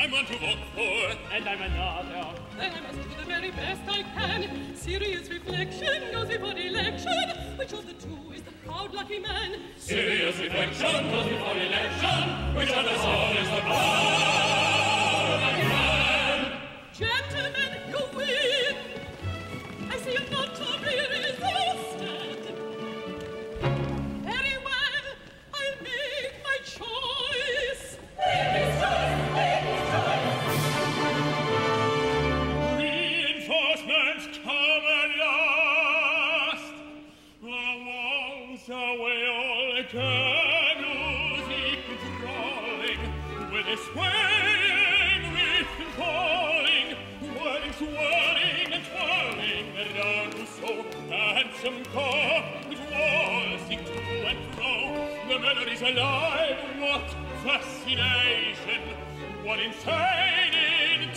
tonight. I want to vote for, and I'm another. Then I must do the very best I can. Serious reflection goes before election. Which of the two is the proud lucky man? Serious reflection goes before election. Which of the two is the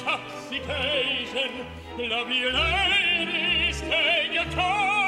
intoxication. The lovely ladies, take your time.